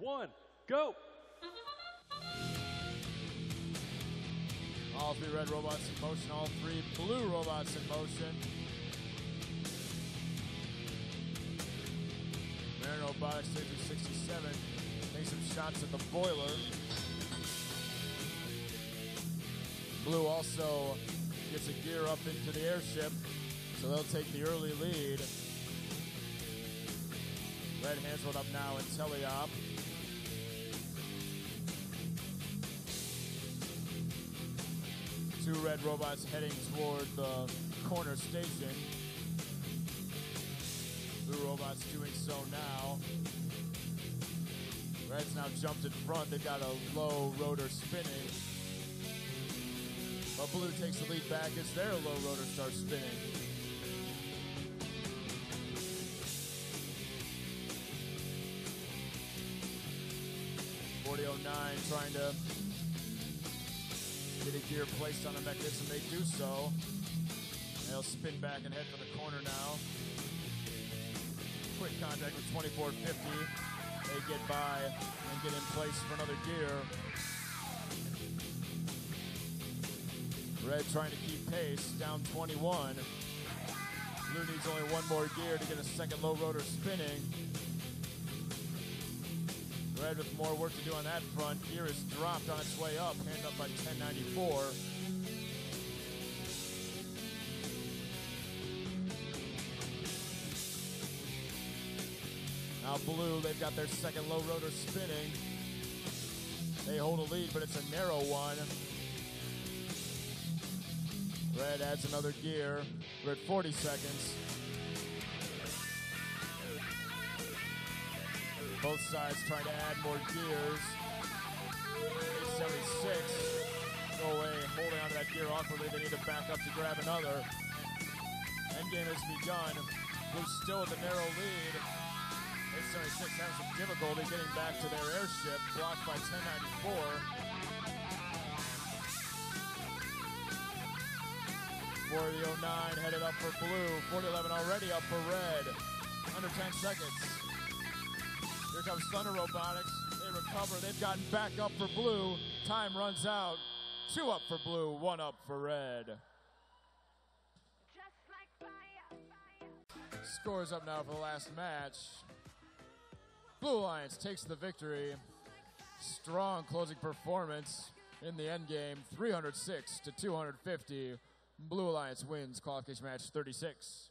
one, go! All three red robots in motion, all three blue robots in motion. Marin Robotics 367 takes some shots at the boiler. Blue also gets a gear up into the airship, so they'll take the early lead. Red hands one up now in teleop. Red robots heading toward the corner station. Blue robots doing so now. Red's now jumped in front. They've got a low rotor spinning. But blue takes the lead back as their low rotor starts spinning. Forty oh nine trying to a gear placed on the mechanism. They do so. They'll spin back and head for the corner now. Quick contact with 2450. They get by and get in place for another gear. Red trying to keep pace, down 21. Blue needs only one more gear to get a second low rotor spinning. Red with more work to do on that front. Gear is dropped on its way up, hand up by 1094. Now blue, they've got their second low rotor spinning. They hold a lead, but it's a narrow one. Red adds another gear. We're at 40 seconds. Both sides trying to add more gears. 76. Go away, holding onto that gear awkwardly. They need to back up to grab another. Endgame has begun. Blue still with a narrow lead. 876 having some difficulty getting back to their airship, blocked by 1094. 4009 headed up for blue. 4011 already up for red. Under 10 seconds. Here comes Thunder Robotics. They recover. They've gotten back up for blue. Time runs out. Two up for blue, one up for red. Scores up now for the last match. Blue Alliance takes the victory. Strong closing performance in the end game, 306 to 250. Blue Alliance wins qualification match 36.